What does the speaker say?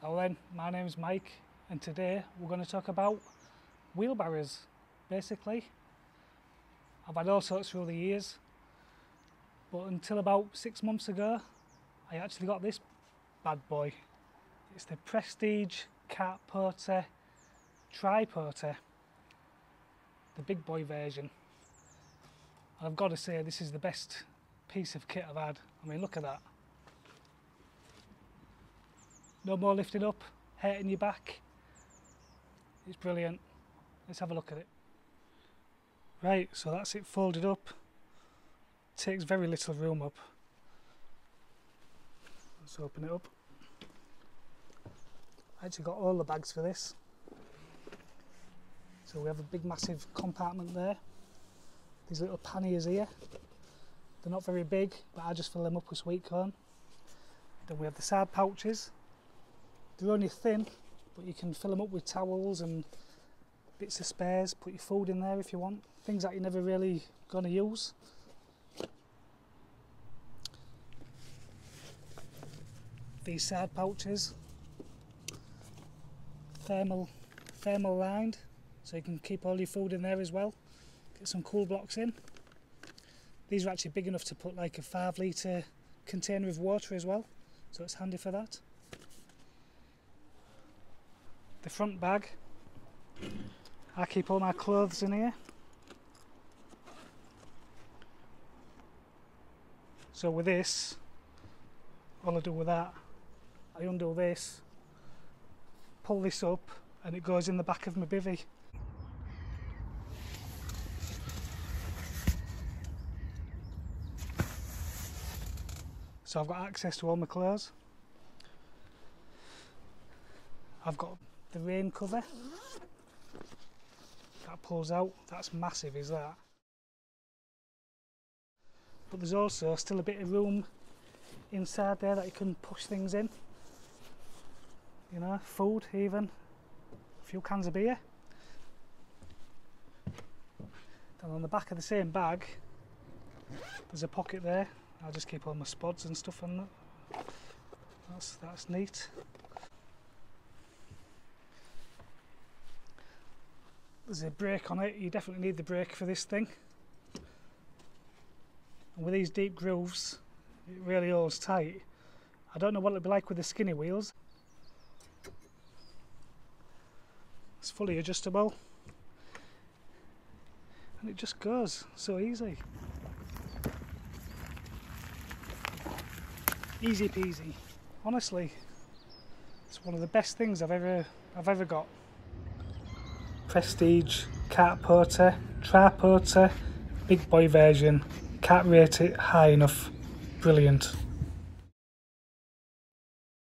Now then, my name's Mike and today we're going to talk about wheelbarrows basically. I've had all sorts through the years but until about six months ago I actually got this bad boy. It's the Prestige Carp Porter Tri-Porter, the big boy version. And I've got to say this is the best piece of kit I've had. I mean look at that. No more lifting up, hurting your back. It's brilliant. Let's have a look at it. Right, so that's it folded up. Takes very little room up. Let's open it up. I actually got all the bags for this. So we have a big massive compartment there. These little panniers here. They're not very big, but I just fill them up with sweet corn. Then we have the side pouches. They're only thin, but you can fill them up with towels and bits of spares, put your food in there if you want. Things that you're never really going to use. These side pouches, thermal, thermal lined, so you can keep all your food in there as well. Get some cool blocks in. These are actually big enough to put like a five litre container of water as well, so it's handy for that. The front bag, I keep all my clothes in here. So with this, all I do with that, I undo this, pull this up and it goes in the back of my bivvy. So I've got access to all my clothes. I've got the rain cover that pulls out. That's massive, is that? But there's also still a bit of room inside there that you can push things in. You know, food even, a few cans of beer. Then on the back of the same bag, there's a pocket there I'll just keep all my spods and stuff on that. That's, that's neat. There's a brake on it, you definitely need the brake for this thing. And with these deep grooves, it really holds tight. I don't know what it'll be like with the skinny wheels. It's fully adjustable. And it just goes so easy. easy peasy honestly it's one of the best things I've ever I've ever got Prestige Carp Porter Tri-Porter big boy version. Can't rate it high enough. Brilliant